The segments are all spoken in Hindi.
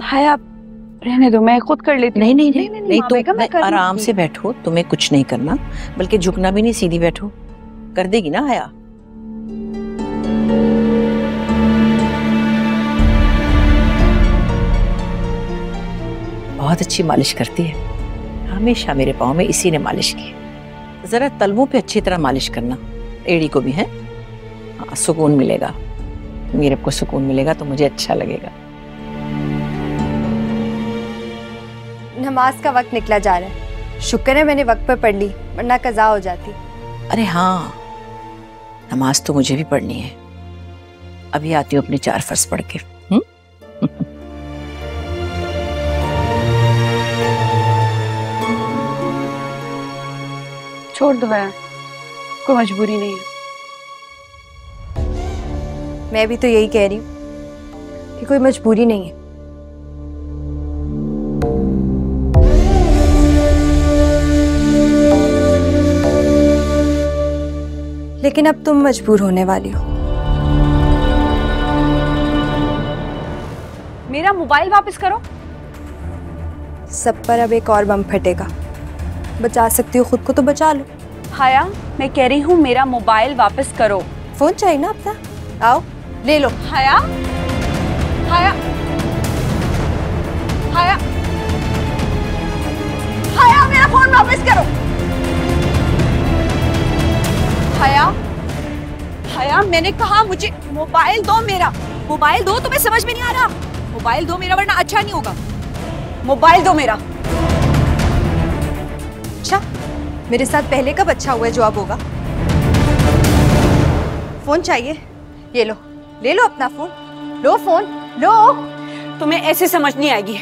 हाय आप रहने दो मैं खुद कर लेती नहीं नहीं नहीं नहीं, तुम मैं आराम से बैठो तुम्हें कुछ नहीं करना बल्कि झुकना भी नहीं सीधी बैठो। कर देगी ना हया? बहुत अच्छी मालिश करती है। हमेशा मेरे पाँव में इसी ने मालिश की जरा तलवों पे अच्छी तरह मालिश करना। एड़ी को भी है? हाँ सुकून मिलेगा। मेरे को सुकून मिलेगा तो मुझे अच्छा लगेगा। नमाज़ का वक्त निकला जा रहा है। शुक्र है मैंने वक्त पर पढ़ ली वरना कज़ा हो जाती। अरे हाँ नमाज़ तो मुझे भी पढ़नी है। अभी आती हूँ अपने चार फ़र्ज़ पढ़ के। हम्म? छोड़ दो है कोई मजबूरी नहीं है। मैं भी तो यही कह रही हूँ कि कोई मजबूरी नहीं है। लेकिन अब तुम मजबूर होने वाली हो। मेरा मोबाइल वापस करो। सब पर अब एक और बम फटेगा। बचा सकती हो खुद को तो बचा लो। हाया मैं कह रही हूँ मेरा मोबाइल वापस करो। फ़ोन चाहिए ना अपना? आओ ले लो। हाया? हाया हाया मैंने कहा, मुझे मोबाइल दो मेरा। मोबाइल दो तुम्हें समझ में नहीं आ रहा। मोबाइल दो मेरा, वरना अच्छा नहीं होगा। मोबाइल दो मेरा। अच्छा मेरे साथ पहले कब अच्छा हुआ जो अब होगा? फ़ोन चाहिए? ये लो। ले लो अपना फ़ोन। लो फ़ोन। लो। तुम्हें ऐसे समझ नहीं आएगी।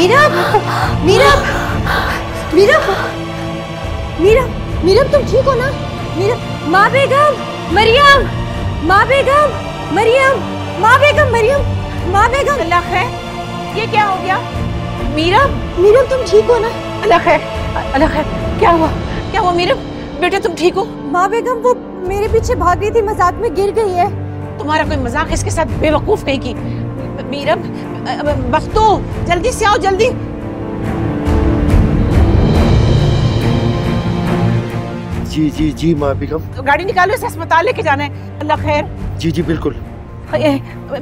मीरब मीरब मीरब मीरब मीरब तुम ठीक हो ना? मीरब माँ बेगम मरियम माँ बेगम मरियम माँ बेगम मरियम माँ बेगम। अल्लाह है ये क्या हो गया? मीरा मीरब तुम ठीक हो ना? अल्लाह है अल्लाह है क्या हुआ? क्या हुआ मीरा? बेटा तुम ठीक हो? माँ बेगम वो मेरे पीछे भाग रही थी मज़ाक में गिर गई है। तुम्हारा कोई मज़ाक इसके साथ? बेवकूफ़ कहीं की? मीरा बख्तो जल्दी से आओ जल्दी। जी जी जी माँ बेगम गाड़ी निकालो इसे अस्पताल लेके जाना है। अल्लाह खैर। जी जी बिल्कुल।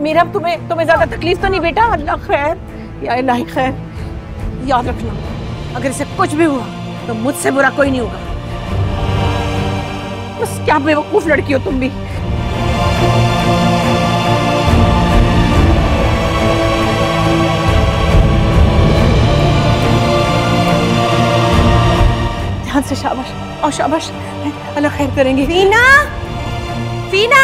मीरा तुम्हें तुम्हें ज़्यादा तकलीफ़ तो नहीं बेटा अल्लाह खैर। या इलाही खैर। याद रखना अगर इसे कुछ भी हुआ तो मुझसे बुरा कोई नहीं होगा। बस क्या बेवकूफ़ लड़की हो तुम भी। शाबाश। और शाबाश अल्लाह खैर करेंगे। फीना फीना